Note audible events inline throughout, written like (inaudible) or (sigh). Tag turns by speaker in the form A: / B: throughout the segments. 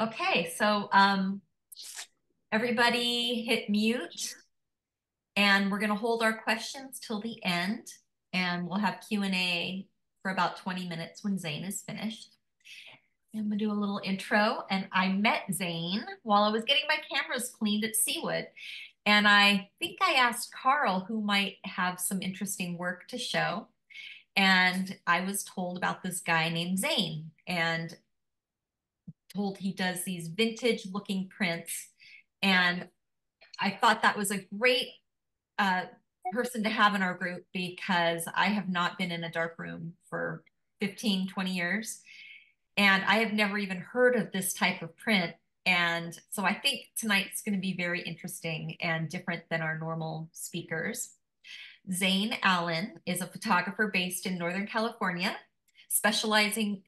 A: Okay, so um, everybody hit mute and we're going to hold our questions till the end and we'll have Q&A for about 20 minutes when Zane is finished. I'm gonna do a little intro and I met Zane while I was getting my cameras cleaned at Seawood. And I think I asked Carl who might have some interesting work to show. And I was told about this guy named Zane and told he does these vintage looking prints. And I thought that was a great uh, person to have in our group because I have not been in a dark room for 15, 20 years. And I have never even heard of this type of print. And so I think tonight's going to be very interesting and different than our normal speakers. Zane Allen is a photographer based in Northern California, specializing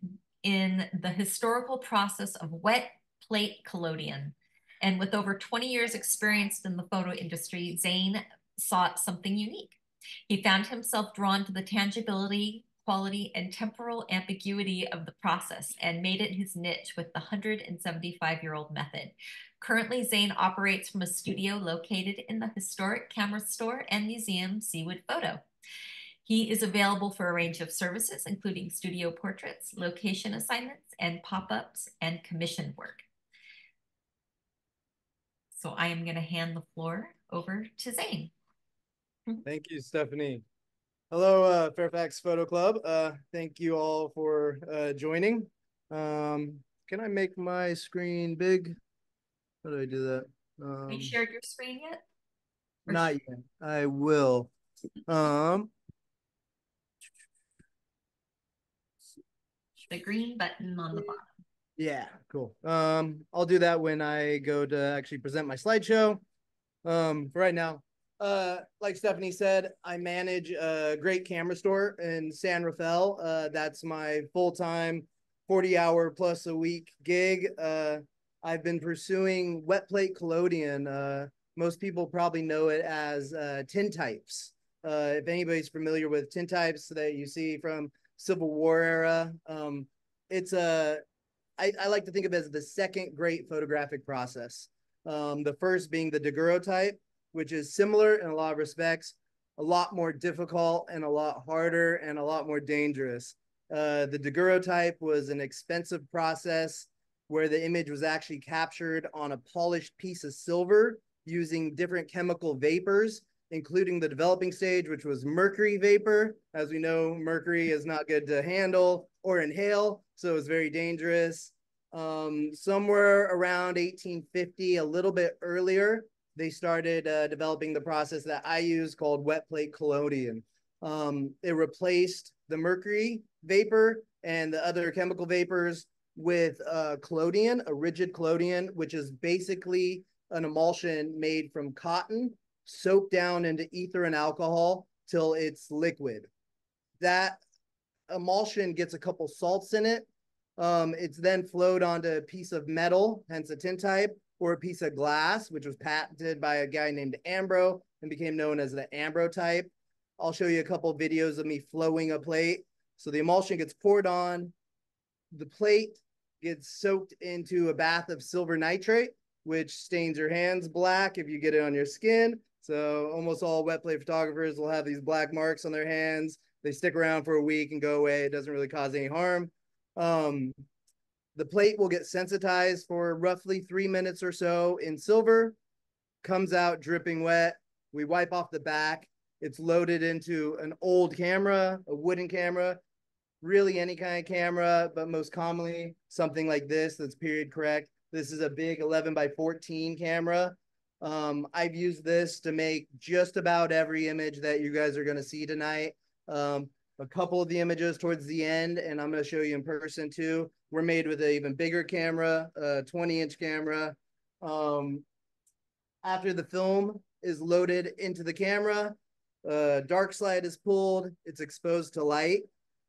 A: in the historical process of wet plate collodion. And with over 20 years experience in the photo industry, Zane sought something unique. He found himself drawn to the tangibility, quality, and temporal ambiguity of the process and made it his niche with the 175 year old method. Currently, Zane operates from a studio located in the historic camera store and museum Seawood Photo. He is available for a range of services, including studio portraits, location assignments, and pop ups and commission work. So I am going to hand the floor over to Zane.
B: Thank you, Stephanie. Hello, uh, Fairfax Photo Club. Uh, thank you all for uh, joining. Um, can I make my screen big? How do I do that?
A: Um, Have you shared your screen yet?
B: Not yet. I will. Um,
A: the green button on the bottom.
B: Yeah, cool. Um, I'll do that when I go to actually present my slideshow. Um, for right now, uh, like Stephanie said, I manage a great camera store in San Rafael. Uh, that's my full time, 40 hour plus a week gig. Uh, I've been pursuing wet plate collodion. Uh, most people probably know it as uh, tintypes. Uh, if anybody's familiar with tintypes that you see from Civil War era, um, it's a I, I like to think of it as the second great photographic process. Um, the first being the daguerreotype, which is similar in a lot of respects, a lot more difficult and a lot harder and a lot more dangerous. Uh, the daguerreotype was an expensive process where the image was actually captured on a polished piece of silver using different chemical vapors, including the developing stage, which was mercury vapor. As we know, mercury is not good to handle or inhale, so it's very dangerous. Um, somewhere around 1850, a little bit earlier, they started uh, developing the process that I use called wet plate collodion. Um, it replaced the mercury vapor and the other chemical vapors with uh, collodion, a rigid collodion, which is basically an emulsion made from cotton soaked down into ether and alcohol till it's liquid. That emulsion gets a couple salts in it. Um, it's then flowed onto a piece of metal, hence a tintype, or a piece of glass, which was patented by a guy named Ambro and became known as the Ambrotype. I'll show you a couple videos of me flowing a plate. So the emulsion gets poured on, the plate gets soaked into a bath of silver nitrate, which stains your hands black if you get it on your skin. So almost all wet plate photographers will have these black marks on their hands. They stick around for a week and go away. It doesn't really cause any harm. Um, the plate will get sensitized for roughly three minutes or so in silver, comes out dripping wet. We wipe off the back. It's loaded into an old camera, a wooden camera, really any kind of camera, but most commonly something like this that's period correct. This is a big 11 by 14 camera. Um, I've used this to make just about every image that you guys are going to see tonight. Um, a couple of the images towards the end, and I'm going to show you in person too. We're made with an even bigger camera, a 20 inch camera. Um, after the film is loaded into the camera, uh, dark slide is pulled, it's exposed to light.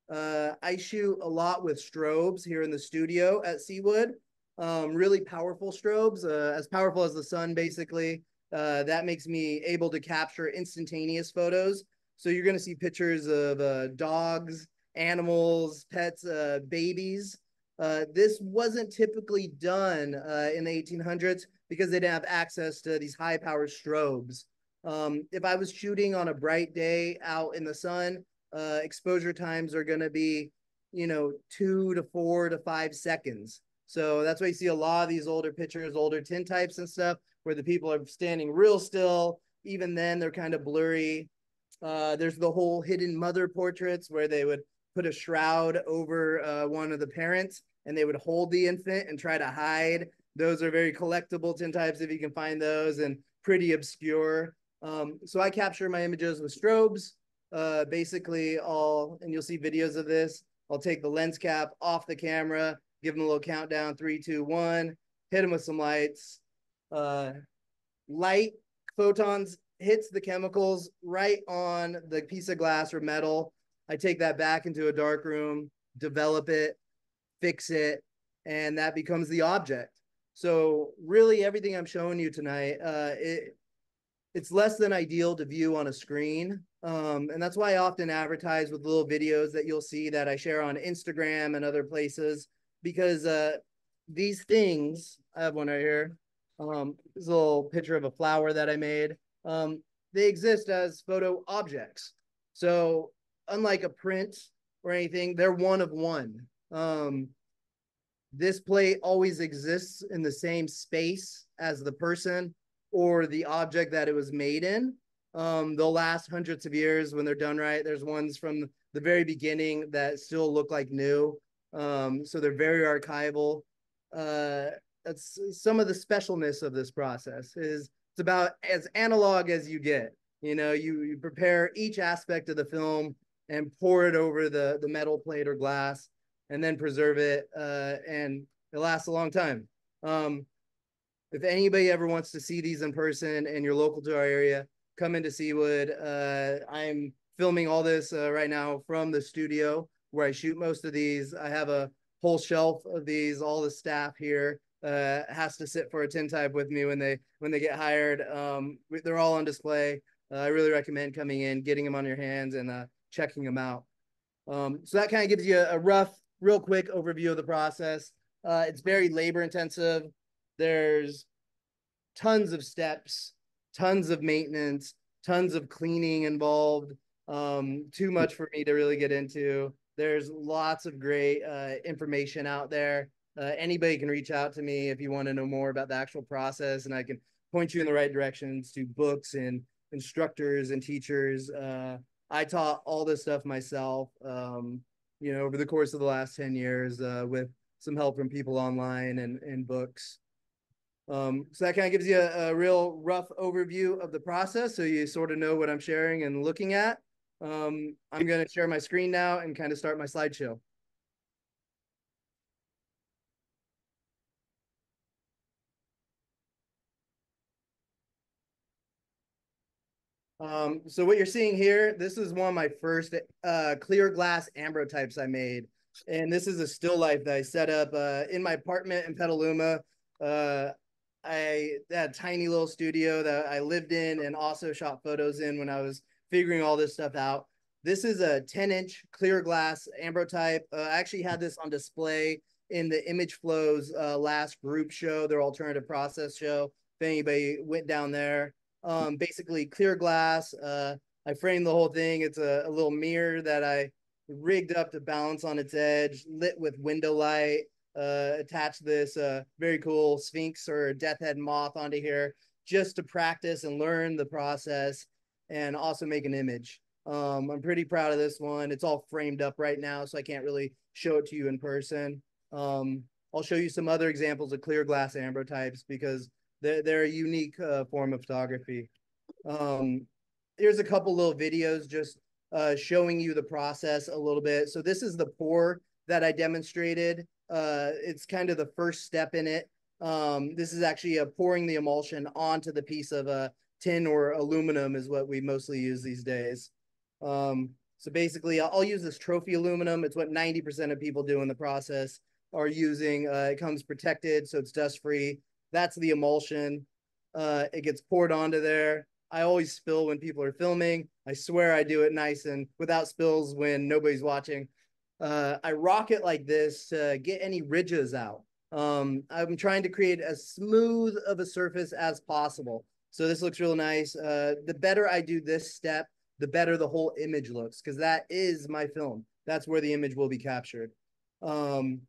B: Uh, I shoot a lot with strobes here in the studio at Seawood. Um, really powerful strobes, uh, as powerful as the sun, basically. Uh, that makes me able to capture instantaneous photos so you're going to see pictures of uh, dogs, animals, pets, uh, babies. Uh, this wasn't typically done uh, in the 1800s because they didn't have access to these high power strobes. Um, if I was shooting on a bright day out in the sun, exposure times are going to be, you know, two to four to five seconds. So that's why you see a lot of these older pictures, older tintypes and stuff, where the people are standing real still. Even then, they're kind of blurry. Uh, there's the whole hidden mother portraits where they would put a shroud over uh, one of the parents and they would hold the infant and try to hide. Those are very collectible tintypes if you can find those and pretty obscure. Um, so I capture my images with strobes. Uh, basically, all and you'll see videos of this. I'll take the lens cap off the camera, give them a little countdown. Three, two, one, hit them with some lights. Uh, light photons hits the chemicals right on the piece of glass or metal. I take that back into a dark room, develop it, fix it, and that becomes the object. So really, everything I'm showing you tonight, uh, it it's less than ideal to view on a screen, um, and that's why I often advertise with little videos that you'll see that I share on Instagram and other places because uh, these things. I have one right here. Um, this little picture of a flower that I made. Um, they exist as photo objects. So unlike a print or anything, they're one of one. Um, this plate always exists in the same space as the person or the object that it was made in. Um, they'll last hundreds of years when they're done right. There's ones from the very beginning that still look like new. Um, so they're very archival. Uh, that's some of the specialness of this process is it's about as analog as you get. You know, you, you prepare each aspect of the film and pour it over the, the metal plate or glass and then preserve it. Uh, and it lasts a long time. Um, if anybody ever wants to see these in person and you're local to our area, come into Seawood. Uh, I'm filming all this uh, right now from the studio where I shoot most of these. I have a whole shelf of these. All the staff here uh, has to sit for a tintype with me when they when they get hired. Um, they're all on display. Uh, I really recommend coming in, getting them on your hands, and uh, checking them out. Um, so that kind of gives you a, a, rough, real quick overview of the process. Uh, it's very labor intensive. There's tons of steps, tons of maintenance, tons of cleaning involved. Um, too much for me to really get into. There's lots of great uh, information out there. Uh, anybody can reach out to me if you want to know more about the actual process, and I can point you in the right directions to books and instructors and teachers. Uh, I taught all this stuff myself, um, you know, over the course of the last 10 years uh, with some help from people online and, and books. Um, so that kind of gives you a, a, real rough overview of the process. So you sort of know what I'm sharing and looking at. Um, I'm going to share my screen now and kind of start my slideshow. Um, so what you're seeing here, this is one of my first uh, clear glass ambrotypes I made. And this is a still life that I set up uh, in my apartment in Petaluma. Uh, I had a tiny little studio that I lived in and also shot photos in when I was figuring all this stuff out. This is a 10 inch clear glass ambrotype. Uh, I actually had this on display in the Image Flow's uh, last group show, their alternative process show. If anybody went down there, um, basically clear glass. Uh, I framed the whole thing. It's a, a, little mirror that I rigged up to balance on its edge, lit with window light. Uh, attached this uh, very cool sphinx or death head moth onto here just to practice and learn the process and also make an image. Um, I'm pretty proud of this one. It's all framed up right now, so I can't really show it to you in person. Um, I'll show you some other examples of clear glass ambrotypes because they're, they're a unique uh, form of photography. Um, here's a couple little videos just uh, showing you the process a little bit. So this is the pour that I demonstrated. Uh, it's kind of the first step in it. Um, this is actually pouring the emulsion onto the piece of a uh, tin or aluminum is what we mostly use these days. Um, so basically, I'll use this trophy aluminum. It's what 90% of people do in the process are using. Uh, it comes protected, so it's dust free. That's the emulsion. Uh, it gets poured onto there. I always spill when people are filming. I swear I do it nice and without spills when nobody's watching. uh, I rock it like this to get any ridges out. Um, I'm trying to create as smooth of a surface as possible. So this looks real nice. Uh, the better I do this step, the better the whole image looks because that is my film. That's where the image will be captured. Um,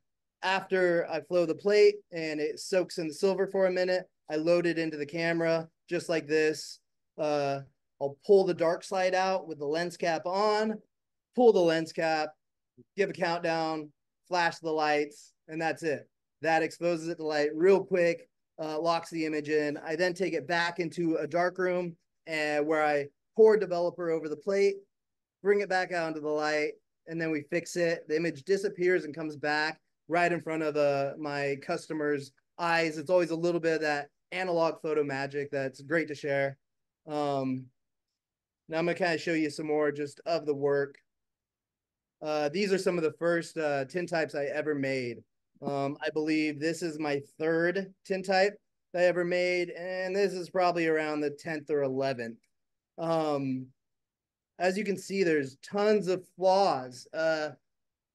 B: after I flow the plate and it soaks in the silver for a minute, I load it into the camera just like this. Uh, I'll pull the dark slide out with the lens cap on, pull the lens cap, give a countdown, flash the lights, and that's it. That exposes it to light real quick, uh, locks the image in. I then take it back into a dark room and where I pour developer over the plate, bring it back out into the light, and then we fix it. The image disappears and comes back right in front of uh, my customer's eyes. It's always a little bit of that analog photo magic that's great to share. Um, now I'm gonna kind of show you some more just of the work. Uh, these are some of the first uh, tintypes I ever made. Um, I believe this is my third tintype I ever made, and this is probably around the 10th or 11th. Um, as you can see, there's tons of flaws. Uh,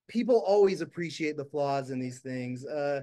B: people always appreciate the flaws in these things. Uh,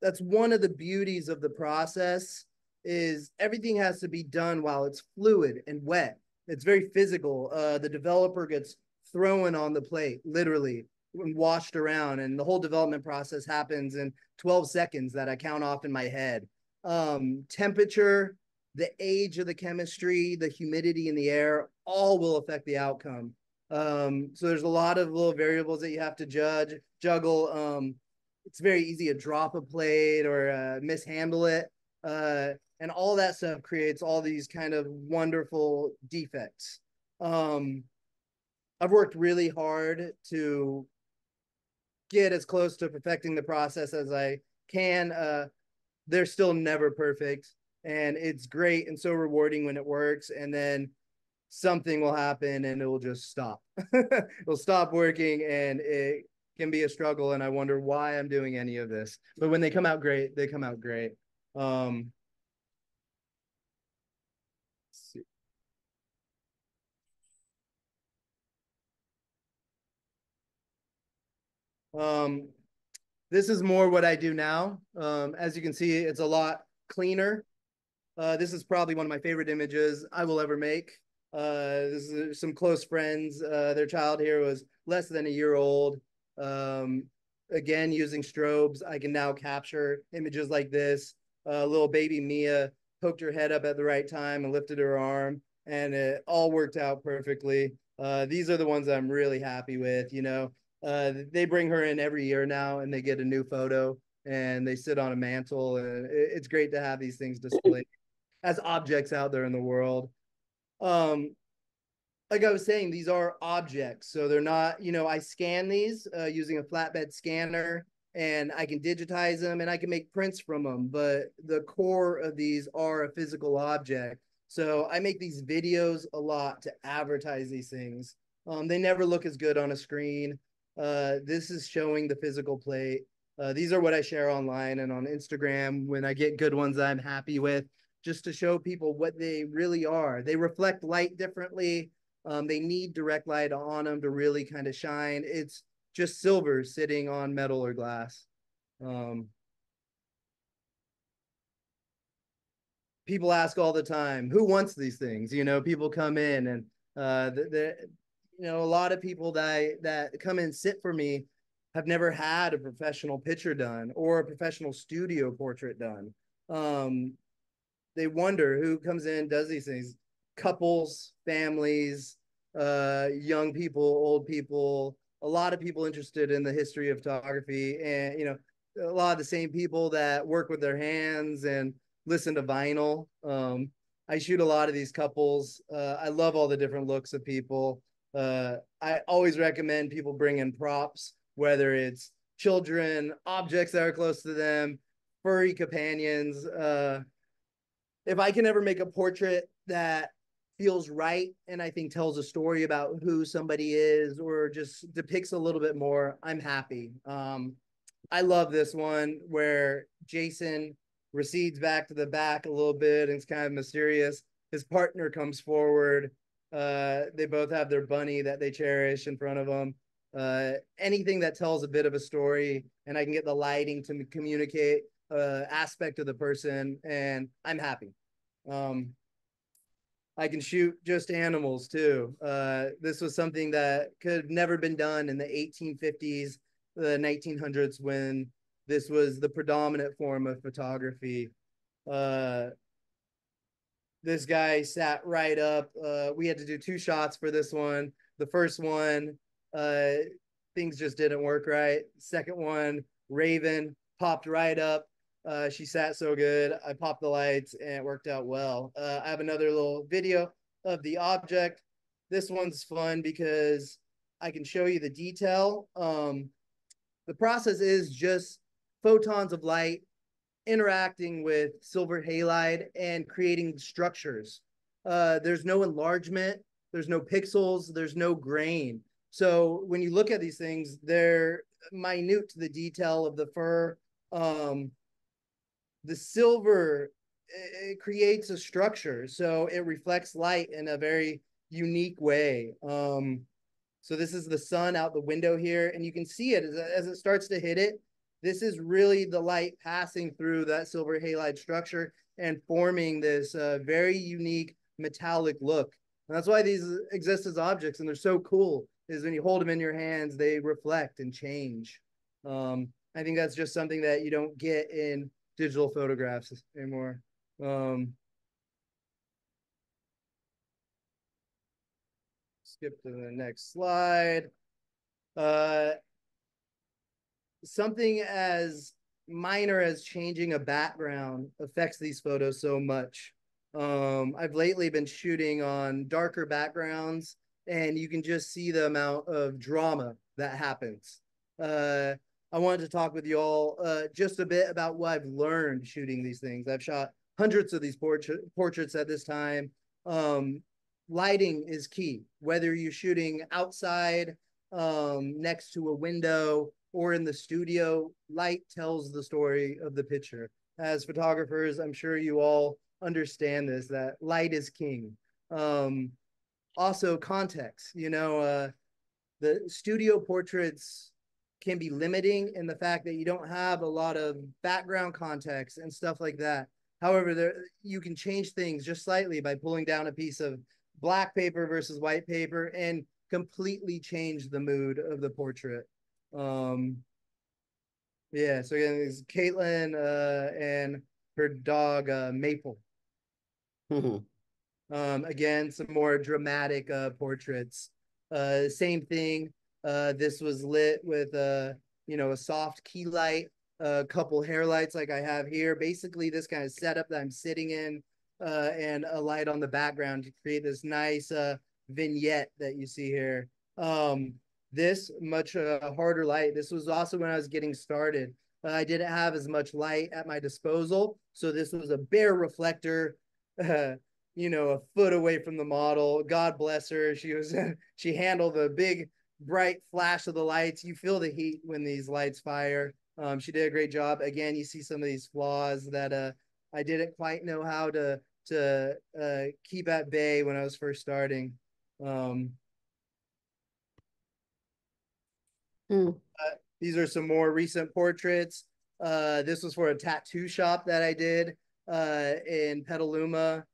B: that's one of the beauties of the process is everything has to be done while it's fluid and wet. It's very physical. Uh, the developer gets thrown on the plate, literally, washed around, and the whole development process happens in 12 seconds that I count off in my head. Um, temperature, the age of the chemistry, the humidity in the air, all will affect the outcome. Um, so there's a lot of little variables that you have to judge, juggle. Um, it's very easy to drop a plate or uh, mishandle it. Uh, and all that stuff creates all these kind of wonderful defects. Um, I've worked really hard to get as close to perfecting the process as I can. Uh, they're still never perfect, and it's great and so rewarding when it works. And then something will happen and it will just stop. (laughs) It'll stop working, and it can be a struggle. And I wonder why I'm doing any of this. But when they come out great, they come out great. Um, Um, this is more what I do now. Um, as you can see, it's a lot cleaner. Uh, this is probably one of my favorite images I will ever make. Uh, this is some close friends. Uh, their child here was less than a year old. Um, again, using strobes, I can now capture images like this. Uh, little baby Mia poked her head up at the right time and lifted her arm, and it all worked out perfectly. Uh, these are the ones I'm really happy with. You know, uh, they bring her in every year now, and they get a new photo, and they sit on a mantle, and it's great to have these things displayed (laughs) as objects out there in the world. Um, like I was saying, these are objects, so they're not. You know, I scan these uh, using a flatbed scanner, and I can digitize them, and I can make prints from them. But the core of these are a physical object. So I make these videos a lot to advertise these things. Um, they never look as good on a screen. Uh, this is showing the physical plate. Uh, these are what I share online and on Instagram when I get good ones I'm happy with, just to show people what they really are. They reflect light differently. Um, they need direct light on them to really kind of shine. It's just silver sitting on metal or glass. Um, people ask all the time, who wants these things? You know, people come in and uh, the, you know, a lot of people that I, that come and sit for me have never had a professional picture done or a professional studio portrait done. Um, they wonder who comes in, does these things. Couples, families, uh, young people, old people, a lot of people interested in the history of photography, and you know, a lot of the same people that work with their hands and listen to vinyl. Um, I shoot a lot of these couples. Uh, I love all the different looks of people. Uh, I always recommend people bring in props, whether it's children, objects that are close to them, furry companions. Uh, if I can ever make a portrait that feels right and I think tells a story about who somebody is or just depicts a little bit more, I'm happy. Um, I love this one where Jason recedes back to the back a little bit and it's kind of mysterious. His partner comes forward uh, they both have their bunny that they cherish in front of them. Uh, anything that tells a bit of a story and I can get the lighting to communicate uh, aspect of the person, and I'm happy. Um, I can shoot just animals too. Uh, this was something that could have never been done in the 1850s, the 1900s, when this was the predominant form of photography. Uh, this guy sat right up. Uh, we had to do two shots for this one. The first one, uh, things just didn't work right. Second one, Raven popped right up. Uh, she sat so good. I popped the lights and it worked out well. Uh, I have another little video of the object. This one's fun because I can show you the detail. Um, the process is just photons of light interacting with silver halide and creating structures. Uh, there's no enlargement, there's no pixels, there's no grain. So when you look at these things, they're minute to the detail of the fur. Um, the silver it creates a structure, so it reflects light in a very unique way. Um, so this is the sun out the window here, and you can see it as, as it starts to hit it. This is really the light passing through that silver halide structure and forming this uh, very unique metallic look. And that's why these exist as objects, and they're so cool. Is when you hold them in your hands, they reflect and change. Um, I think that's just something that you don't get in digital photographs anymore. Um, skip to the next slide. Uh, something as minor as changing a background affects these photos so much. Um, I've lately been shooting on darker backgrounds, and you can just see the amount of drama that happens. Uh, I wanted to talk with you all uh, just a bit about what I've learned shooting these things. I've shot hundreds of these portrait portraits at this time. Um, lighting is key, whether you're shooting outside, um, next to a window, or in the studio. Light tells the story of the picture. As photographers, I'm sure you all understand this that light is king. Um, also, context. You know, uh, the studio portraits can be limiting in the fact that you don't have a lot of background context and stuff like that. However, there you can change things just slightly by pulling down a piece of black paper versus white paper and completely change the mood of the portrait. Um, yeah, so again, it's Caitlin uh, and her dog uh, Maple. Mm-hmm. Um, again, some more dramatic uh, portraits. Uh, same thing. Uh, this was lit with a you know a soft key light, a couple hair lights like I have here. Basically, this kind of setup that I'm sitting in, uh, and a light on the background to create this nice uh, vignette that you see here. Um, this much uh, harder light. This was also when I was getting started. Uh, I didn't have as much light at my disposal, so this was a bare reflector. Uh, (laughs) you know, a foot away from the model. God bless her. She was (laughs) she handled the big bright flash of the lights. You feel the heat when these lights fire. Um, she did a great job. Again, you see some of these flaws that uh, I didn't quite know how to to uh, keep at bay when I was first starting. Um, mm. uh, these are some more recent portraits. Uh, this was for a tattoo shop that I did uh, in Petaluma.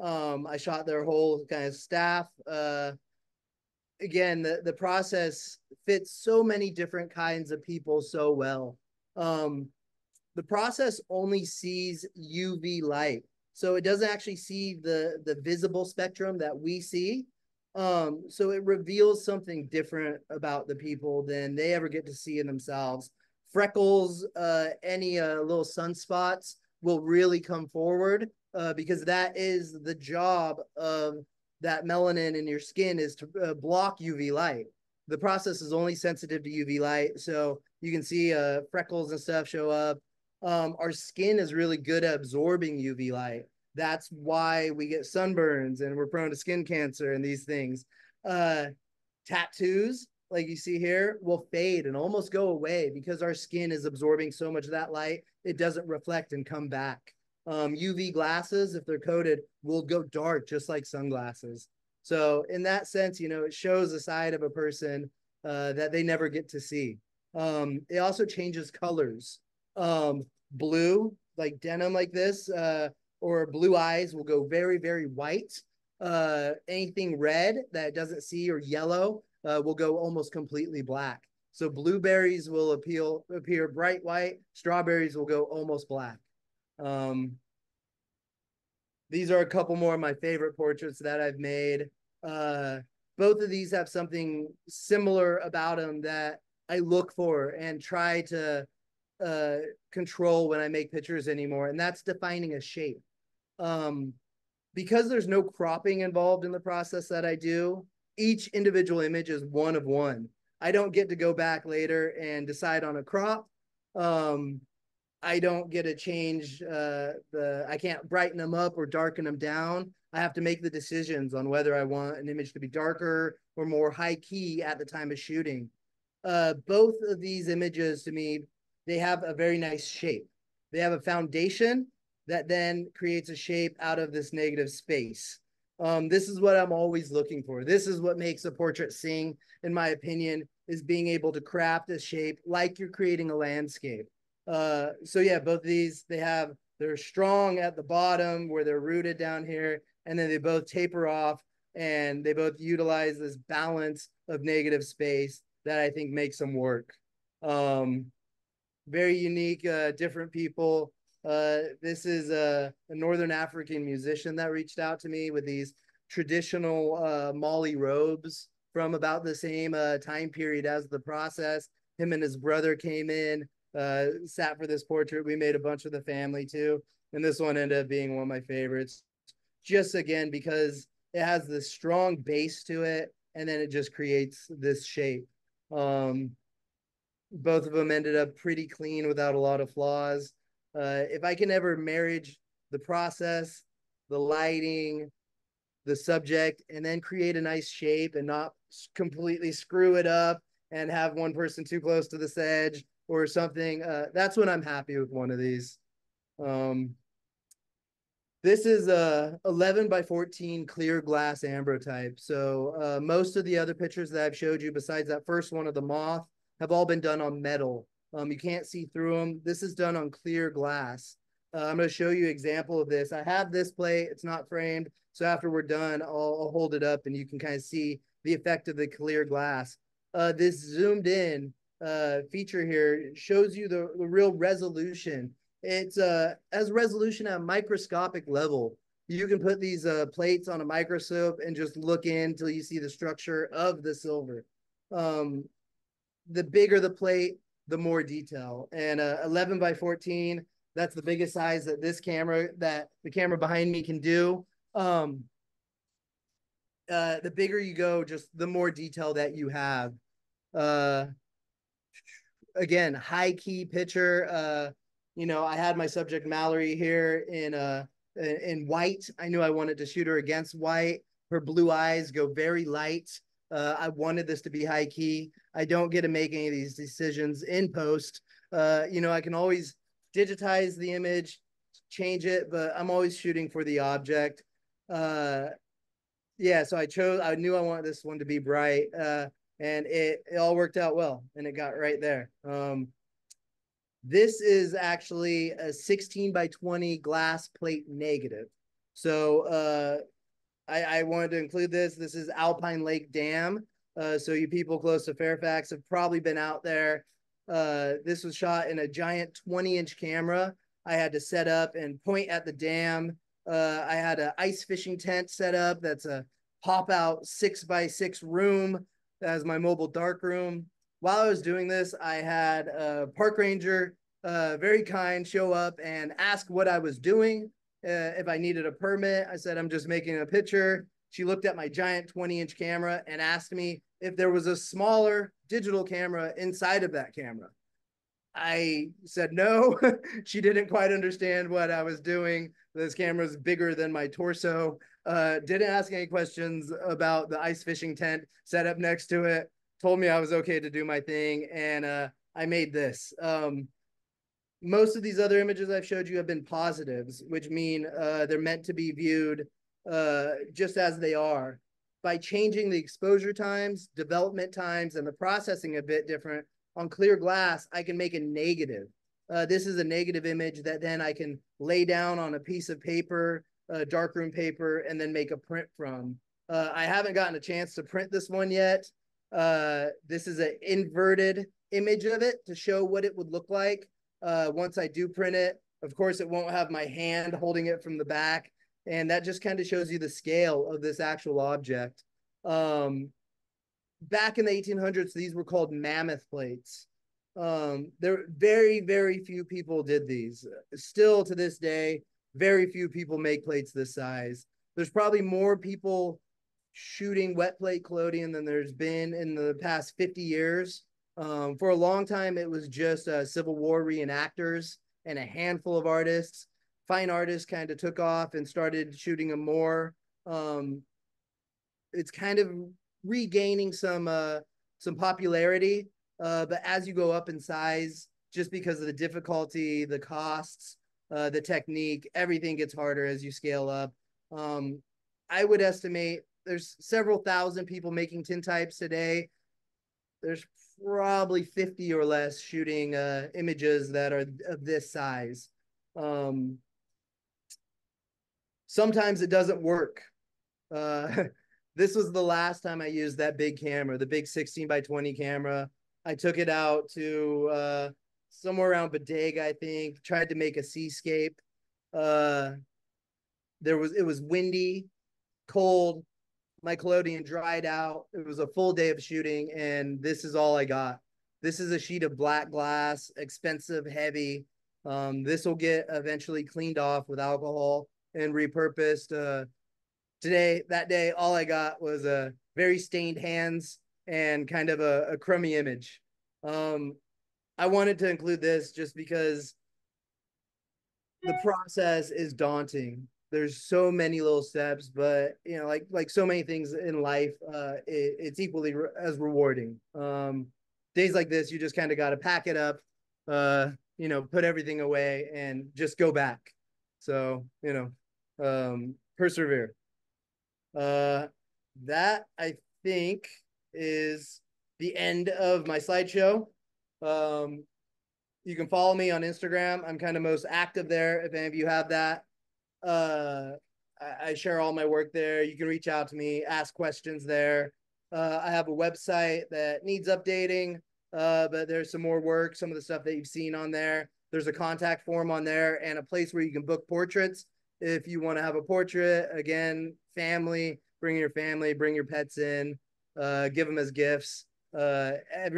B: Um, I shot their whole kind of staff. Uh, again, the, the process fits so many different kinds of people so well. Um, the process only sees UV light. So it doesn't actually see the, the visible spectrum that we see. Um, so it reveals something different about the people than they ever get to see in themselves. Freckles, uh, any uh, little sunspots will really come forward uh, because that is the job of that melanin in your skin is to uh, block UV light. The process is only sensitive to UV light, so you can see uh, freckles and stuff show up. Um, our skin is really good at absorbing UV light. That's why we get sunburns and we're prone to skin cancer and these things. Uh, tattoos, like you see here, will fade and almost go away because our skin is absorbing so much of that light, it doesn't reflect and come back. Um, UV glasses, if they're coated, will go dark just like sunglasses. So in that sense, you know, it shows a side of a person uh, that they never get to see. Um, it also changes colors. Um, blue, like denim like this, uh, or blue eyes will go very, very white. Uh, anything red that doesn't see or yellow uh, will go almost completely black. So blueberries will appeal appear bright white. Strawberries will go almost black. Um, these are a couple more of my favorite portraits that I've made. Uh, both of these have something similar about them that I look for and try to uh, control when I make pictures anymore, and that's defining a shape. Um, because there's no cropping involved in the process that I do, each individual image is one of one. I don't get to go back later and decide on a crop. Um, I don't get to change uh, the, I can't brighten them up or darken them down. I have to make the decisions on whether I want an image to be darker or more high key at the time of shooting. Uh, both of these images to me, they have a very nice shape. They have a foundation that then creates a shape out of this negative space. Um, this is what I'm always looking for. This is what makes a portrait sing, in my opinion, is being able to craft a shape like you're creating a landscape. Uh, so yeah, both these they have they're strong at the bottom where they're rooted down here, and then they both taper off and they both utilize this balance of negative space that I think makes them work. Um, very unique, uh, different people. Uh, this is a, a, Northern African musician that reached out to me with these traditional uh, Mali robes from about the same uh, time period as the process. Him and his brother came in uh, sat for this portrait. We made a bunch of the family too. And this one ended up being one of my favorites. Just again, because it has this strong base to it, and then it just creates this shape. Um, both of them ended up pretty clean without a lot of flaws. Uh, if I can ever marriage the process, the lighting, the subject, and then create a nice shape and not completely screw it up and have one person too close to this edge or something, uh, that's when I'm happy with one of these. Um, this is a 11 by 14 clear glass ambrotype. So uh, most of the other pictures that I've showed you, besides that first one of the moth, have all been done on metal. Um, you can't see through them. This is done on clear glass. Uh, I'm going to show you an example of this. I have this plate. It's not framed. So after we're done, I'll, I'll hold it up and you can kind of see the effect of the clear glass. Uh, this zoomed in uh, feature here shows you the, the real resolution. It's uh, as resolution at a microscopic level. You can put these uh, plates on a microscope and just look in until you see the structure of the silver. Um, the bigger the plate, the more detail. And uh, 11 by 14, that's the biggest size that this camera, that the camera behind me can do. Um, uh, the bigger you go, just the more detail that you have. Uh, again, high key picture. Uh, you know, I had my subject Mallory here in uh in white. I knew I wanted to shoot her against white. Her blue eyes go very light. Uh, I wanted this to be high key. I don't get to make any of these decisions in post. Uh, you know, I can always digitize the image, change it, but I'm always shooting for the object. Uh, yeah, so I chose. I knew I wanted this one to be bright. Uh, and it, it all worked out well and it got right there. Um, this is actually a 16 by 20 glass plate negative. So uh, I, I wanted to include this. This is Alpine Lake Dam. Uh, so you people close to Fairfax have probably been out there. Uh, this was shot in a giant 20 inch camera. I had to set up and point at the dam. Uh, I had an ice fishing tent set up. That's a pop out six by six room as my mobile dark room. While I was doing this, I had a park ranger, uh, very kind, show up and ask what I was doing. Uh, if I needed a permit, I said, I'm just making a picture. She looked at my giant 20 inch camera and asked me if there was a smaller digital camera inside of that camera. I said no. (laughs) she didn't quite understand what I was doing. This camera is bigger than my torso. Uh, didn't ask any questions about the ice fishing tent set up next to it. Told me I was okay to do my thing, and uh, I made this. Um, most of these other images I've showed you have been positives, which mean uh, they're meant to be viewed uh, just as they are. by changing the exposure times, development times, and the processing a bit different on clear glass, I can make a negative. Uh, this is a negative image that then I can lay down on a piece of paper, darkroom paper, and then make a print from. Uh, I haven't gotten a chance to print this one yet. Uh, this is an inverted image of it to show what it would look like uh, once I do print it. Of course, it won't have my hand holding it from the back. And that just kind of shows you the scale of this actual object. Um, back in the 1800s, these were called mammoth plates. Um, there very, very few people did these. Still to this day, very few people make plates this size. There's probably more people shooting wet plate collodion than there's been in the past 50 years. Um, for a long time, it was just uh, Civil War reenactors and a handful of artists. Fine artists kind of took off and started shooting them more. Um, it's kind of regaining some uh, some popularity, uh, but as you go up in size, just because of the difficulty, the costs, uh, the technique, everything gets harder as you scale up. Um, I would estimate there's several thousand people making tintypes today. There's probably 50 or less shooting uh, images that are of this size. Um, sometimes it doesn't work. Uh, (laughs) this was the last time I used that big camera, the big 16 by 20 camera. I took it out to uh, somewhere around Bodega, I think, tried to make a seascape. Uh, there was it was windy, cold, my collodion dried out. It was a full day of shooting, and this is all I got. This is a sheet of black glass, expensive, heavy. Um, this will get eventually cleaned off with alcohol and repurposed. Uh, today, that day, all I got was a very stained hands and kind of a, a crummy image. Um, I wanted to include this just because the process is daunting there's so many little steps but you know like like so many things in life uh it, it's equally re- as rewarding. Um days like this you just kind of got to pack it up uh you know put everything away and just go back. So you know um persevere. Uh that i think is the end of my slideshow. Um you can follow me on instagram. I'm kind of most active there if any of you have that uh, I, share all my work there. You can reach out to me, ask questions there. Uh, I have a website that needs updating, uh, but there's some more work, some of the stuff that you've seen on there. There's a contact form on there and a place where you can book portraits. If you want to have a portrait, again, family, bring your family, bring your pets in, uh, give them as gifts. Uh,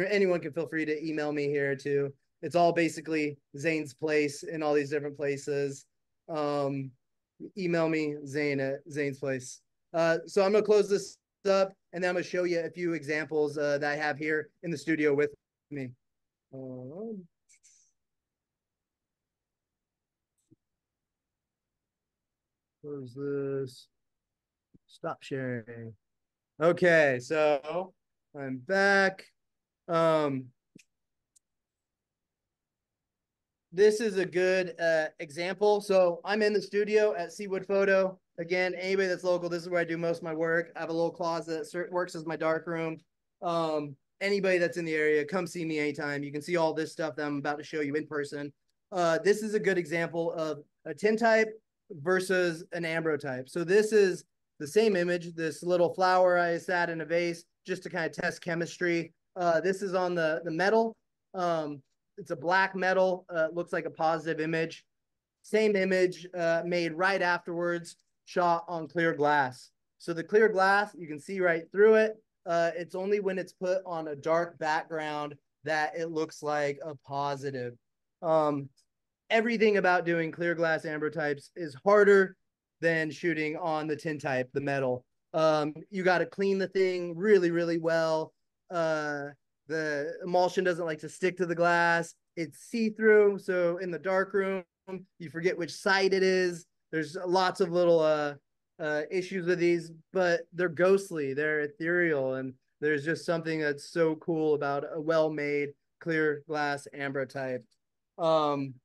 B: anyone can feel free to email me here too. It's all basically Zane's place in all these different places. Um, email me Zane at Zane's place. Uh, so I'm gonna close this up and then I'm gonna show you a few examples uh, that I have here in the studio with me. Um, where's this? Stop sharing. Okay, so I'm back. Um, this is a good uh, example. So I'm in the studio at Seawood Photo. Again, anybody that's local, this is where I do most of my work. I have a little closet that works as my dark room. Um, anybody that's in the area, come see me anytime. You can see all this stuff that I'm about to show you in person. Uh, this is a good example of a tintype versus an ambrotype. So this is the same image, this little flower I sat in a vase just to kind of test chemistry. Uh, this is on the, the metal. Um, it's a black metal. Uh, looks like a positive image. Same image uh, made right afterwards, shot on clear glass. So the clear glass, you can see right through it. Uh, it's only when it's put on a dark background that it looks like a positive. Um, everything about doing clear glass ambrotypes is harder than shooting on the tintype, the metal. Um, you got to clean the thing really, really well. Uh, the emulsion doesn't like to stick to the glass. It's see-through, so in the dark room, you forget which side it is. There's lots of little uh, uh, issues with these, but they're ghostly, they're ethereal, and there's just something that's so cool about a well-made clear glass ambrotype. Um,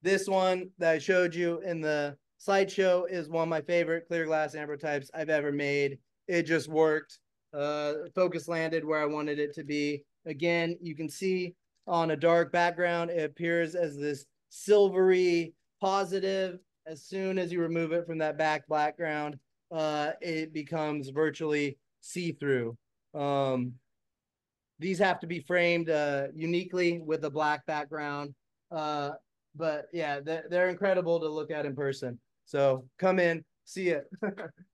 B: this one that I showed you in the slideshow is one of my favorite clear glass ambrotypes I've ever made. It just worked. Uh, focus landed where I wanted it to be. Again, you can see on a dark background, it appears as this silvery positive. As soon as you remove it from that back background, uh, it becomes virtually see-through. Um, these have to be framed uh, uniquely with a black background. Uh, but yeah, they're, they're incredible to look at in person. So come in, see it. (laughs)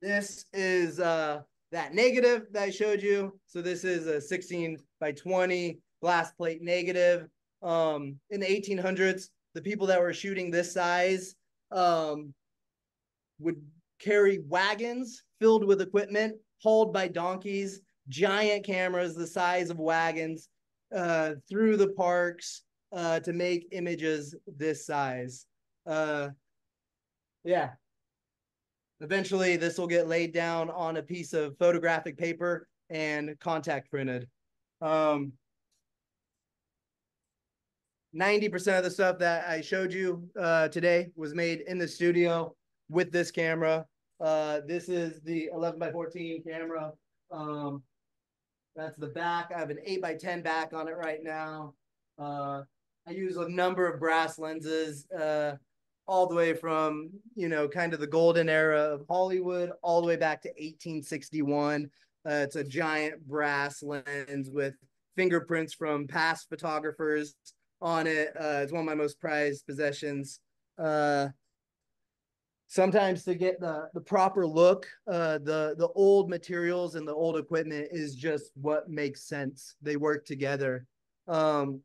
B: this is uh, that negative that I showed you. So this is a 16 by 20 glass plate negative. Um, in the 1800s, the people that were shooting this size um, would carry wagons filled with equipment, hauled by donkeys, giant cameras the size of wagons uh, through the parks uh, to make images this size. Uh, yeah. Eventually, this will get laid down on a piece of photographic paper and contact printed. Um, 90% of the stuff that I showed you uh, today was made in the studio with this camera. Uh, this is the 11 by 14 camera. Um, that's the back. I have an 8 by 10 back on it right now. Uh, I use a number of brass lenses, uh, all the way from, you know, kind of the golden era of Hollywood, all the way back to 1861. Uh, it's a giant brass lens with fingerprints from past photographers on it. Uh, it's one of my most prized possessions. Uh, sometimes to get the the proper look, uh, the the old materials and the old equipment is just what makes sense. They work together. Um,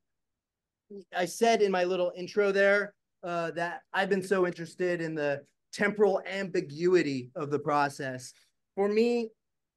B: I said in my little intro there uh, that I've been so interested in the temporal ambiguity of the process. For me,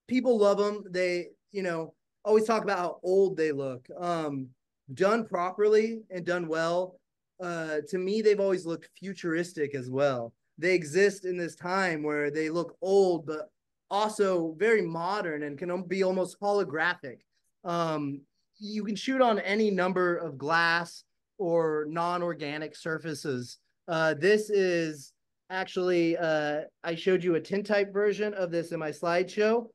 B: people love them. They, you know, always talk about how old they look. Um, done properly and done well, uh, to me, they've always looked futuristic as well. They exist in this time where they look old, but also very modern and can be almost holographic. Um, you can shoot on any number of glass or non-organic surfaces. Uh, this is actually, uh, I showed you a tintype version of this in my slideshow.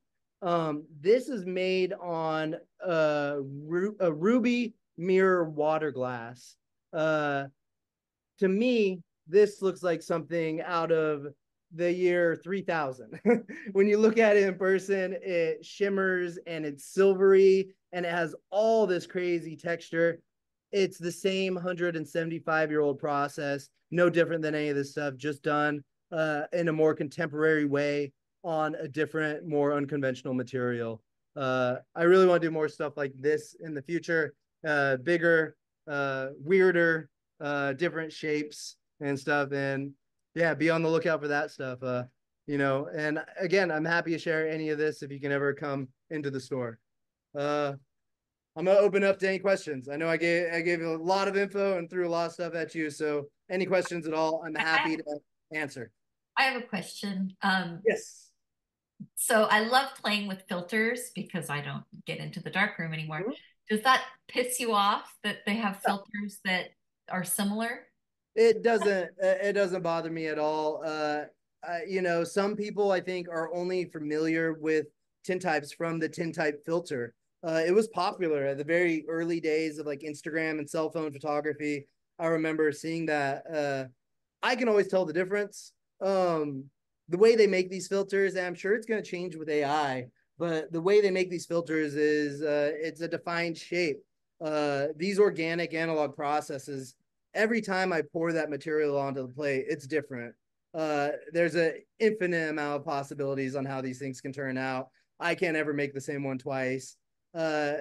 B: Um, this is made on a, ru a ruby mirror water glass. Uh, to me, this looks like something out of the year 3000. (laughs) when you look at it in person, it shimmers and it's silvery and it has all this crazy texture. It's the same 175 year old process, no different than any of this stuff, just done uh, in a more contemporary way on a different, more unconventional material. Uh, I really want to do more stuff like this in the future uh, bigger, uh, weirder, uh, different shapes and stuff. And yeah, be on the lookout for that stuff. Uh, you know, and again, I'm happy to share any of this if you can ever come into the store. I'm gonna open up to any questions. I know I gave I gave a lot of info and threw a lot of stuff at you. So any questions at all, I'm happy to answer.
A: I have a question. Um,
B: yes.
A: So I love playing with filters because I don't get into the dark room anymore. Mm -hmm does that piss you off that they have filters that are similar?
B: It doesn't. it doesn't bother me at all. Uh, uh, you know, some people I think are only familiar with tintypes from the tintype filter. Uh, it was popular at the very early days of like Instagram and cell phone photography. I remember seeing that. Uh, I can always tell the difference. Um, the way they make these filters, I'm sure it's going to change with AI but the way they make these filters is uh, it's a defined shape. Uh, these organic analog processes, every time I pour that material onto the plate, it's different. Uh, there's an infinite amount of possibilities on how these things can turn out. I can't ever make the same one twice. Uh,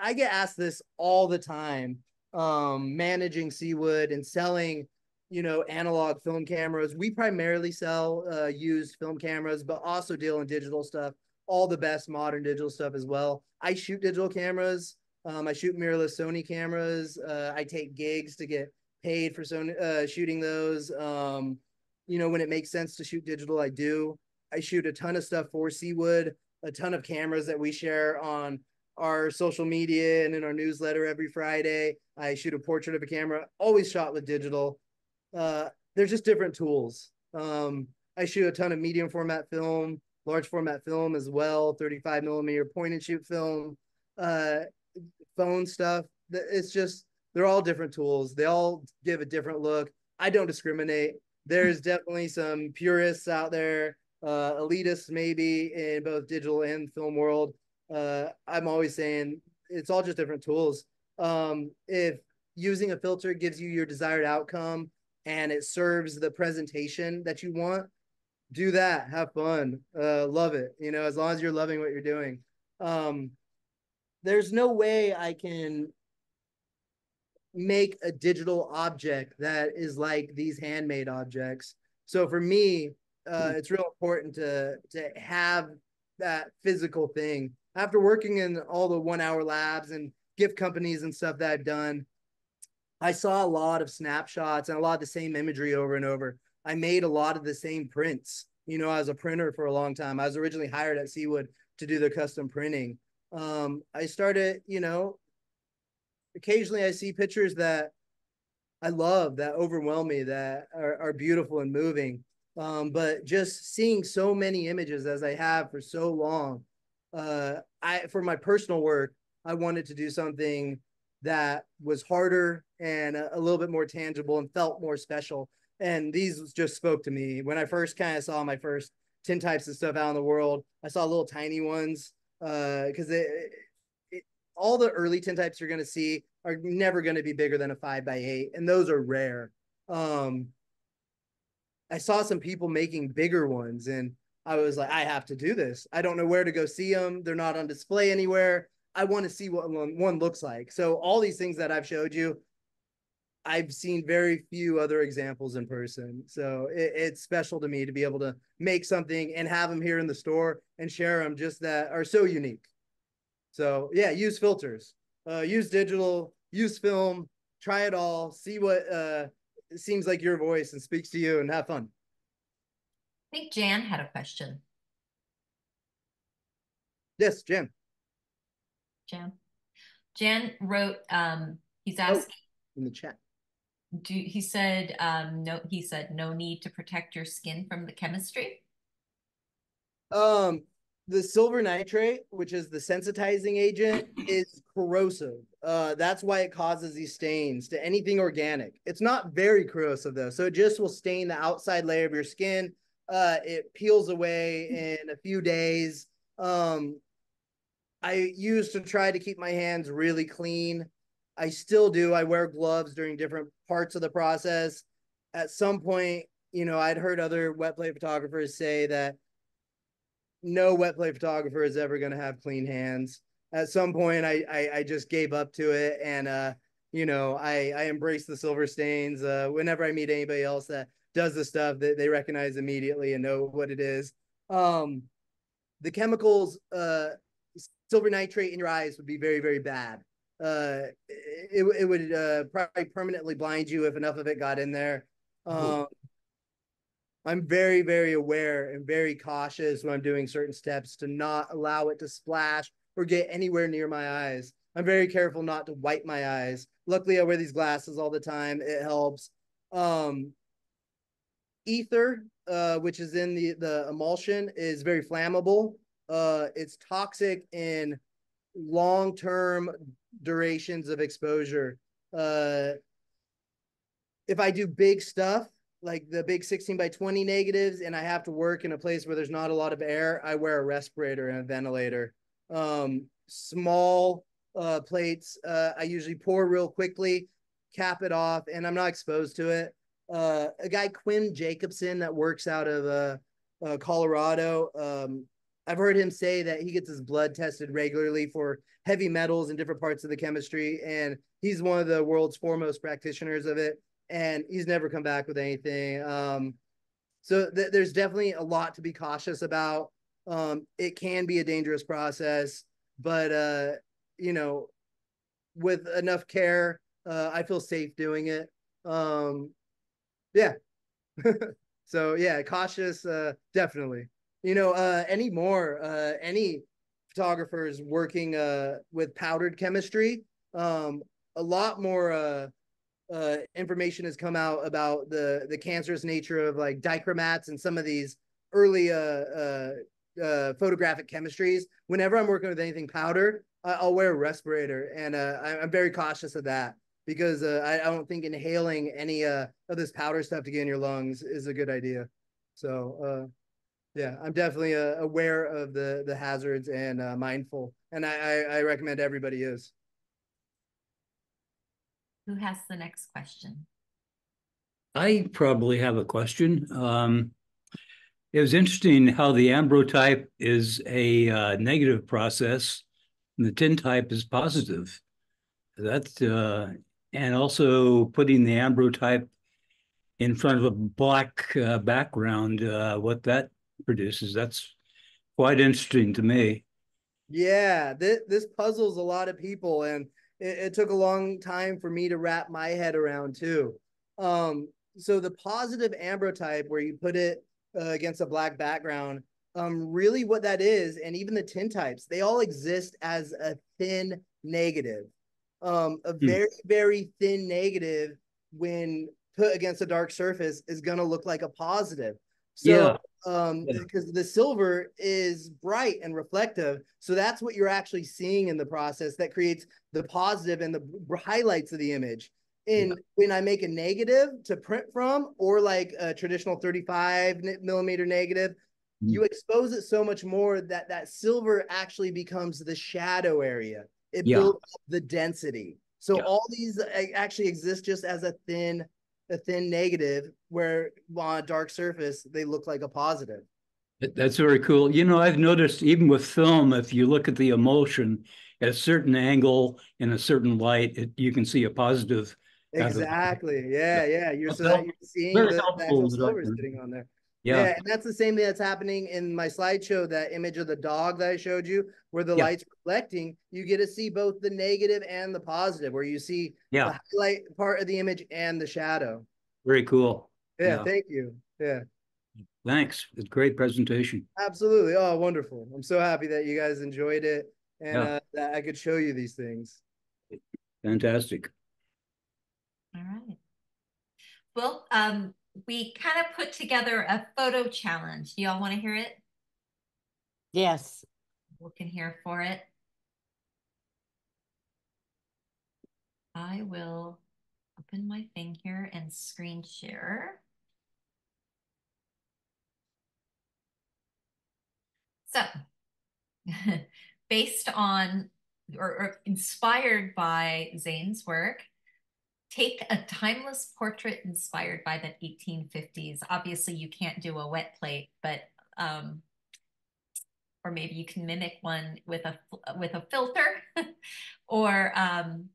B: I get asked this all the time. Um, managing Seawood and selling, you know, analog film cameras. We primarily sell uh, used film cameras, but also deal in digital stuff all the best modern digital stuff as well. I shoot digital cameras. Um, I shoot mirrorless Sony cameras. Uh, I take gigs to get paid for Sony uh, shooting those. Um, you know, when it makes sense to shoot digital, I do. I shoot a ton of stuff for Seawood, a ton of cameras that we share on our social media and in our newsletter every Friday. I shoot a portrait of a camera, always shot with digital. Uh, they're just different tools. Um, I shoot a ton of medium format film, large format film as well, 35 millimeter point and shoot film, uh, phone stuff. It's just, they're all different tools. They all give a different look. I don't discriminate. There's (laughs) definitely some purists out there, uh, elitists maybe in both digital and film world. Uh, I'm always saying it's all just different tools. Um, if using a filter gives you your desired outcome and it serves the presentation that you want, do that. Have fun. Uh, love it. You know, as long as you're loving what you're doing. Um, there's no way I can make a digital object that is like these handmade objects. So for me, uh, it's real important to to have that physical thing. After working in all the one hour labs and gift companies and stuff that I've done, I saw a lot of snapshots and a lot of the same imagery over and over. I made a lot of the same prints. You know, I was a printer for a long time. I was originally hired at Seawood to do the custom printing. Um, I started, you know, occasionally I see pictures that I love, that overwhelm me, that are, are beautiful and moving. Um, but just seeing so many images as I have for so long, uh, I for my personal work, I wanted to do something that was harder and a, a little bit more tangible and felt more special. And these just spoke to me when I first kind of saw my first ten tintypes of stuff out in the world. I saw little tiny ones because uh, all the early tintypes you're going to see are never going to be bigger than a five by eight, and those are rare. Um, I saw some people making bigger ones, and I was like, I have to do this. I don't know where to go see them. They're not on display anywhere. I want to see what one, looks like. So all these things that I've showed you, I've seen very few other examples in person. So it, it's special to me to be able to make something and have them here in the store and share them just that are so unique. So yeah, use filters, uh, use digital, use film, try it all, see what uh, seems like your voice and speaks to you and have fun.
A: I think Jan had a question.
B: Yes, Jan.
A: Jan. Jan wrote, um, he's asking
B: oh, in the chat.
A: Do he said um no he said no need to protect your skin from the chemistry?
B: Um the silver nitrate, which is the sensitizing agent, is corrosive. Uh, that's why it causes these stains to anything organic. It's not very corrosive though, so it just will stain the outside layer of your skin. Uh, it peels away in a few days. Um, I used to try to keep my hands really clean. I still do. I wear gloves during different parts of the process. At some point, you know, I'd heard other wet plate photographers say that no wet plate photographer is ever going to have clean hands. At some point, I, I, I just gave up to it, and uh, you know, I I embrace the silver stains. Uh, whenever I meet anybody else that does the stuff that they recognize immediately and know what it is. Um, the chemicals, uh, silver nitrate in your eyes would be very very bad. Uh, it it would uh, probably permanently blind you if enough of it got in there. Um, I'm very, very aware and very cautious when I'm doing certain steps to not allow it to splash or get anywhere near my eyes. I'm very careful not to wipe my eyes. Luckily, I wear these glasses all the time. It helps. Um, ether, uh, which is in the, the emulsion, is very flammable. Uh, it's toxic in long term durations of exposure. Uh, if I do big stuff, like the big 16 by 20 negatives and I have to work in a place where there's not a lot of air, I wear a respirator and a ventilator. Um, small uh, plates, uh, I usually pour real quickly, cap it off, and I'm not exposed to it. Uh, a guy, Quinn Jacobson, that works out of uh, uh, Colorado, um, I've heard him say that he gets his blood tested regularly for heavy metals and different parts of the chemistry, and he's one of the world's foremost practitioners of it and he's never come back with anything. Um, so th- there's definitely a lot to be cautious about. Um, it can be a dangerous process, but uh, you know, with enough care, uh, I feel safe doing it. Um, yeah. (laughs) so yeah, cautious, uh, definitely. You know, uh, any more, uh, any photographers working uh, with powdered chemistry. Um, a lot more uh, uh, information has come out about the the cancerous nature of like dichromates and some of these early uh, uh, uh, photographic chemistries. Whenever I'm working with anything powdered, I'll wear a respirator, and uh, I'm very cautious of that because uh, I, I, don't think inhaling any uh, of this powder stuff to get in your lungs is a good idea. So uh, yeah, I'm definitely uh, aware of the the hazards and uh, mindful, and I, I, I recommend everybody is.
A: Who has the next question?
C: I probably have a question. Um, it was interesting how the ambrotype is a uh, negative process and the tintype is positive. That uh, and also putting the ambrotype in front of a black uh, background, uh, what that produces. That's quite interesting to me.
B: Yeah, this, this puzzles a lot of people, and it, it, took a long time for me to wrap my head around too. Um, so the positive ambrotype, where you put it uh, against a black background, um, really what that is, and even the tintypes, they all exist as a thin negative. Um, a hmm. very, very thin negative when put against a dark surface is going to look like a positive. So, yeah. um, yeah. because the silver is bright and reflective. So that's what you're actually seeing in the process that creates the positive and the highlights of the image. And yeah. when I make a negative to print from, or like a traditional 35 millimeter negative, mm. you expose it so much more that that silver actually becomes the shadow area. It yeah. builds the density. So yeah. all these actually exist just as a thin, a thin negative, where on a dark surface they look like a positive.
C: That's very cool. You know, I've noticed even with film, if you look at the emulsion at a certain angle in a certain light, it, you can see a positive.
B: Exactly. Yeah, yeah. You're, so you're seeing the, the actual silver sitting on there. Yeah. yeah. and that's the same thing that's happening in my slideshow. That image of the dog that I showed you, where the yeah. light's reflecting, you get to see both the negative and the positive, where you see yeah. the highlight part of the image and the shadow.
C: Very cool.
B: Yeah, yeah. thank you. Yeah.
C: Thanks. It's great presentation.
B: Absolutely. Oh, wonderful. I'm so happy that you guys enjoyed it and uh, that I could show you these things.
C: Fantastic.
A: All right. Well, um, we kind of put together a photo challenge. Do y'all want to hear it?
D: Yes.
A: Looking here for it. I will open my thing here and screen share. So, (laughs) based on or, or inspired by Zane's work, take a timeless portrait inspired by the 1850s. Obviously, you can't do a wet plate, but um, or maybe you can mimic one with a with a filter, (laughs) or um,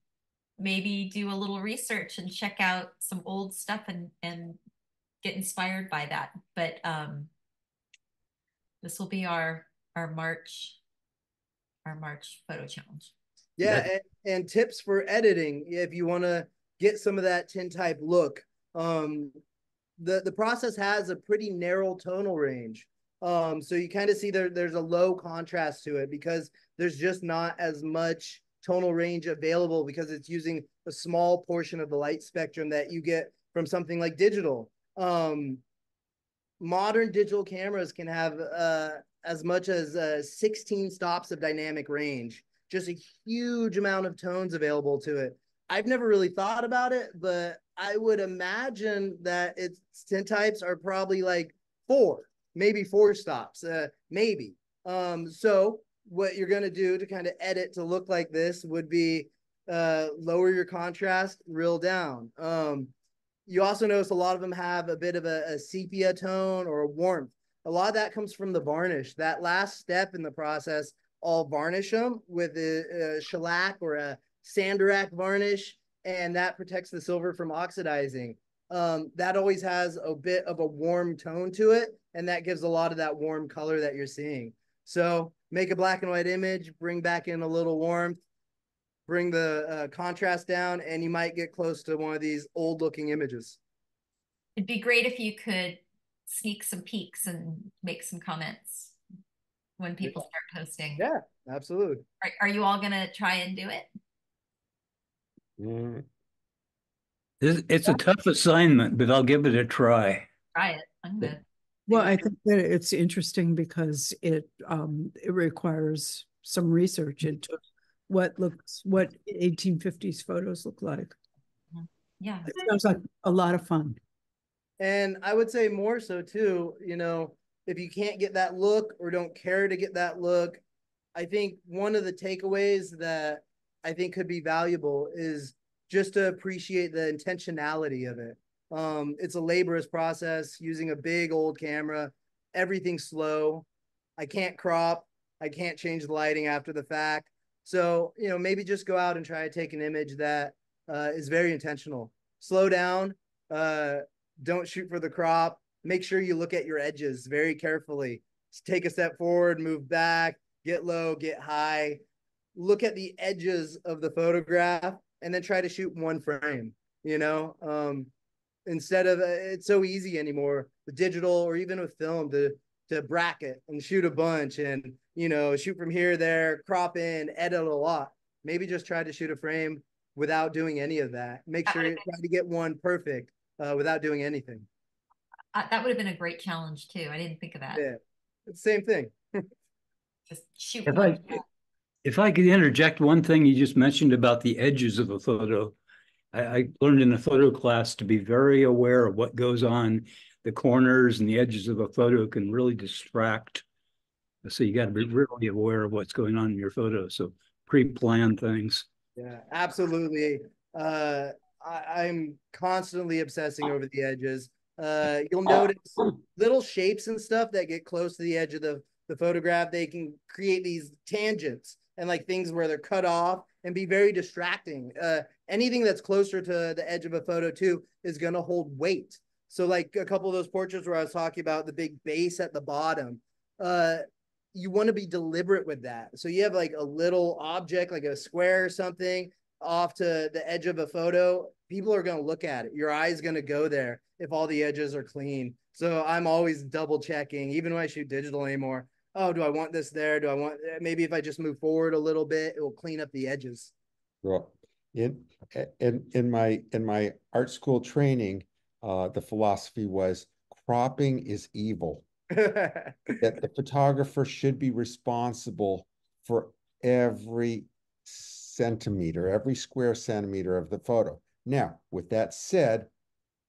A: maybe do a little research and check out some old stuff and and get inspired by that. But um, this will be our our March our March photo challenge.
B: Yeah, and, and tips for editing if you want to get some of that tintype look. Um, the the process has a pretty narrow tonal range. Um, so you kind of see there there's a low contrast to it because there's just not as much tonal range available because it's using a small portion of the light spectrum that you get from something like digital. Um, modern digital cameras can have uh, as much as uh, 16 stops of dynamic range, just a huge amount of tones available to it. I've never really thought about it, but I would imagine that its tintypes are probably like four, maybe four stops, uh, maybe. Um, so what you're going to do to kind of edit to look like this would be uh, lower your contrast real down. Um, you also notice a lot of them have a bit of a, a sepia tone or a warmth. A lot of that comes from the varnish. That last step in the process, I'll varnish them with a, a shellac or a Sandarac varnish, and that protects the silver from oxidizing. Um, that always has a bit of a warm tone to it, and that gives a lot of that warm color that you're seeing. So make a black and white image, bring back in a little warmth, bring the uh, contrast down, and you might get close to one of these old looking images.
A: It'd be great if you could sneak some peeks and make some comments. when people start posting.
B: Yeah, absolutely.
A: Are, are you all gonna try and do it?
E: Mm,
C: It's, it's a tough assignment, but I'll give it a try.
A: Try it. I'm good.
F: Well, I think that it's interesting because it, um, it requires some research into what looks, what eighteen fifties photos look like.
A: Yeah.
F: It sounds like a lot of fun.
B: And I would say more so too, you know, if you can't get that look or don't care to get that look, I think one of the takeaways that I think could be valuable is just to appreciate the intentionality of it. Um, it's a laborious process using a big old camera, everything's slow. I can't crop, I can't change the lighting after the fact. So, you know, maybe just go out and try to take an image that uh, is very intentional. Slow down, uh, don't shoot for the crop. Make sure you look at your edges very carefully. Take a step forward, move back, get low, get high. Look at the edges of the photograph and then try to shoot one frame, you know? Um, instead of it's so easy anymore with digital or even with film to to bracket and shoot a bunch and you know shoot from here there crop in edit a lot maybe just try to shoot a frame without doing any of that make sure you (laughs) try to get one perfect uh, without doing anything
A: Uh, that would have been a great challenge too. I didn't think of that.
B: yeah it's the same thing (laughs)
A: Just shoot.
C: If
A: one
C: I,
A: shot.
C: If I could interject one thing you just mentioned about the edges of a photo. I, I learned in a photo class to be very aware of what goes on. The corners and the edges of a photo can really distract. So you got to be really aware of what's going on in your photo. So pre-plan things.
B: Yeah, absolutely. Uh, I, I'm constantly obsessing over the edges. Uh, you'll notice little shapes and stuff that get close to the edge of the, the photograph. They can create these tangents and like things where they're cut off and be very distracting. Uh, anything that's closer to the edge of a photo too is going to hold weight. So like a couple of those portraits where I was talking about the big base at the bottom, uh, you want to be deliberate with that. So you have like a little object, like a square or something off to the edge of a photo. People are going to look at it. Your eye's going to go there if all the edges are clean. So I'm always double checking, even when I shoot digital anymore. Oh, do I want this there? Do I want maybe if I just move forward a little bit, it will clean up the edges.
E: Well, in, in, in my, in my art school training, uh, the philosophy was cropping is evil. (laughs) That the photographer should be responsible for every centimeter, every square centimeter of the photo. Now, with that said,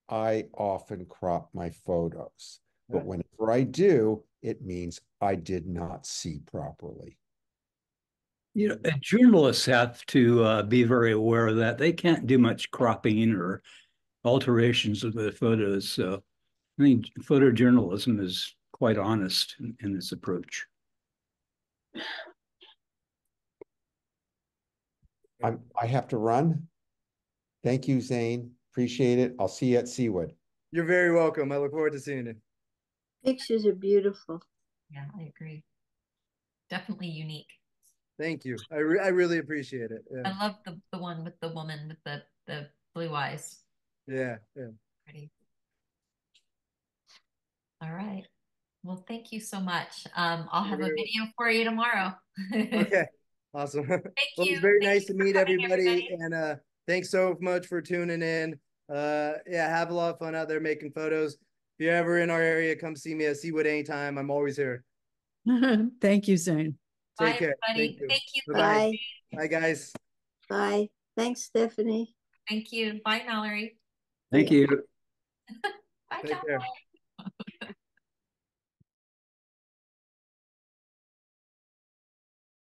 E: I often crop my photos, but
B: Yeah.
E: whenever I do, it means I did not see properly.
C: You know, and journalists have to uh, be very aware of that. They can't do much cropping or alterations of the photos. So I think photojournalism is quite honest in, in its approach.
E: I'm, I have to run. Thank you, Zane. Appreciate it. I'll see you at Seawood.
B: You're very welcome. I look forward to seeing it.
G: Pictures are beautiful.
A: Yeah, I agree. Definitely unique.
B: Thank you. I, re- I really appreciate it. Yeah.
A: I love the, the one with the woman with the, the blue eyes.
B: Yeah. yeah.
A: Pretty. All right. Well, thank you so much. Um, I'll have a video for you tomorrow. (laughs)
B: Okay. Awesome. (laughs) well,
A: you.
B: it's very
A: Thank
B: nice
A: you
B: to meet
A: coming,
B: everybody, and uh thanks so much for tuning in. Uh yeah, have a lot of fun out there making photos. If you're ever in our area, come see me at Seawood anytime. I'm always here. (laughs)
F: Thank you, Zane.
A: Bye,
B: Take care.
A: everybody.
B: Thank you.
A: Thank you.
B: Bye-bye.
G: Bye.
B: Bye guys.
G: Bye. Thanks, Stephanie.
A: Thank you. Bye, Mallory.
C: Thank you.
A: Bye, (laughs)
B: Take
A: John.
B: care.